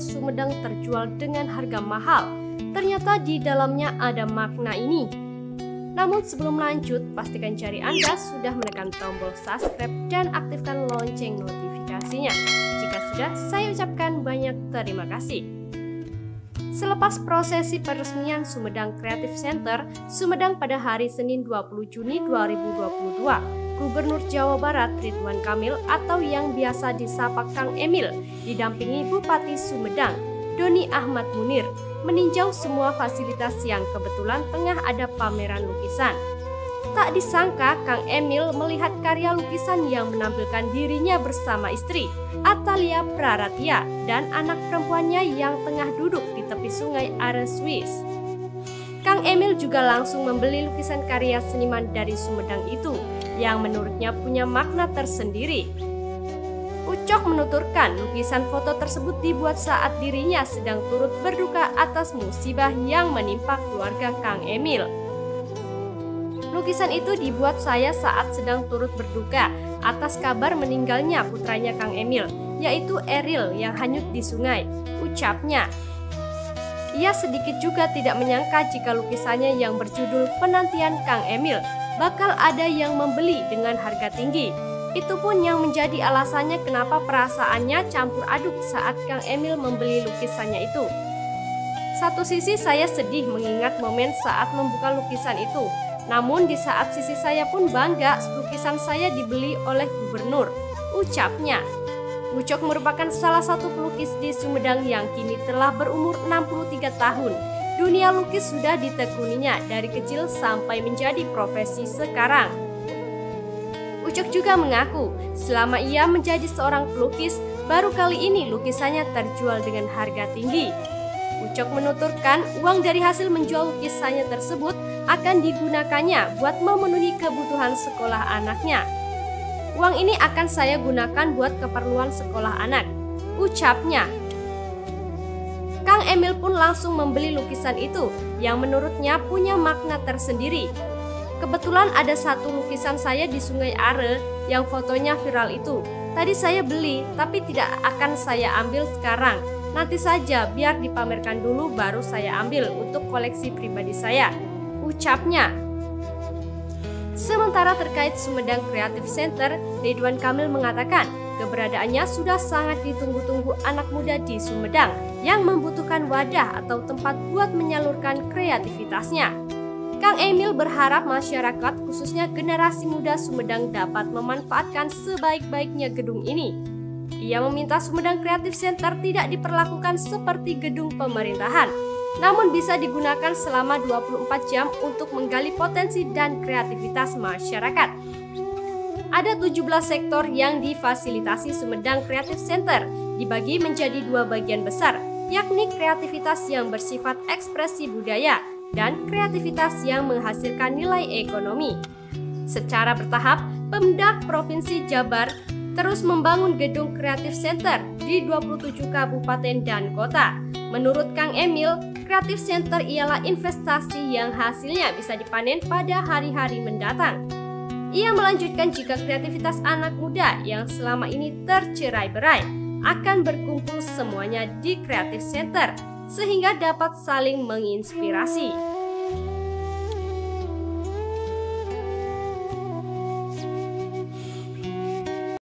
Sumedang terjual dengan harga mahal. Ternyata di dalamnya ada makna ini. Namun sebelum lanjut, pastikan jari Anda sudah menekan tombol subscribe dan aktifkan lonceng notifikasinya. Jika sudah, saya ucapkan banyak terima kasih. Selepas prosesi peresmian Sumedang Creative Center, Sumedang pada hari Senin 20 Juni 2022, Gubernur Jawa Barat Ridwan Kamil atau yang biasa disapa Kang Emil didampingi Bupati Sumedang, Doni Ahmad Munir, meninjau semua fasilitas yang kebetulan tengah ada pameran lukisan. Tak disangka Kang Emil melihat karya lukisan yang menampilkan dirinya bersama istri, Atalia Praratia, dan anak perempuannya yang tengah duduk di tepi sungai Are Swiss. Kang Emil juga langsung membeli lukisan karya seniman dari Sumedang itu, yang menurutnya punya makna tersendiri. Ucok menuturkan lukisan foto tersebut dibuat saat dirinya sedang turut berduka atas musibah yang menimpa keluarga Kang Emil. Lukisan itu dibuat saya saat sedang turut berduka atas kabar meninggalnya putranya Kang Emil, yaitu Eril yang hanyut di sungai. Ucapnya, ia sedikit juga tidak menyangka jika lukisannya yang berjudul Penantian Kang Emil bakal ada yang membeli dengan harga tinggi. Itu pun yang menjadi alasannya kenapa perasaannya campur aduk saat Kang Emil membeli lukisannya itu. Satu sisi saya sedih mengingat momen saat membuka lukisan itu, namun di saat sisi saya pun bangga lukisan saya dibeli oleh gubernur. Ucapnya, Ucok merupakan salah satu pelukis di Sumedang yang kini telah berumur 63 tahun. Dunia lukis sudah ditekuninya dari kecil sampai menjadi profesi sekarang. Ucok juga mengaku, selama ia menjadi seorang pelukis, baru kali ini lukisannya terjual dengan harga tinggi. Ucok menuturkan uang dari hasil menjual lukisannya tersebut akan digunakannya buat memenuhi kebutuhan sekolah anaknya. Uang ini akan saya gunakan buat keperluan sekolah anak. Ucapnya. Kang Emil pun langsung membeli lukisan itu yang menurutnya punya makna tersendiri. Kebetulan ada satu lukisan saya di Sungai Are yang fotonya viral itu. Tadi saya beli, tapi tidak akan saya ambil sekarang. Nanti saja biar dipamerkan dulu baru saya ambil untuk koleksi pribadi saya ucapnya. Sementara terkait Sumedang Creative Center, Ridwan Kamil mengatakan keberadaannya sudah sangat ditunggu-tunggu anak muda di Sumedang yang membutuhkan wadah atau tempat buat menyalurkan kreativitasnya. Kang Emil berharap masyarakat khususnya generasi muda Sumedang dapat memanfaatkan sebaik-baiknya gedung ini. Ia meminta Sumedang Creative Center tidak diperlakukan seperti gedung pemerintahan, namun bisa digunakan selama 24 jam untuk menggali potensi dan kreativitas masyarakat. Ada 17 sektor yang difasilitasi Sumedang Creative Center, dibagi menjadi dua bagian besar, yakni kreativitas yang bersifat ekspresi budaya dan kreativitas yang menghasilkan nilai ekonomi. Secara bertahap, Pemda Provinsi Jabar terus membangun gedung Creative Center di 27 kabupaten dan kota. Menurut Kang Emil, Creative Center ialah investasi yang hasilnya bisa dipanen pada hari-hari mendatang. Ia melanjutkan jika kreativitas anak muda yang selama ini tercerai-berai akan berkumpul semuanya di Creative Center sehingga dapat saling menginspirasi.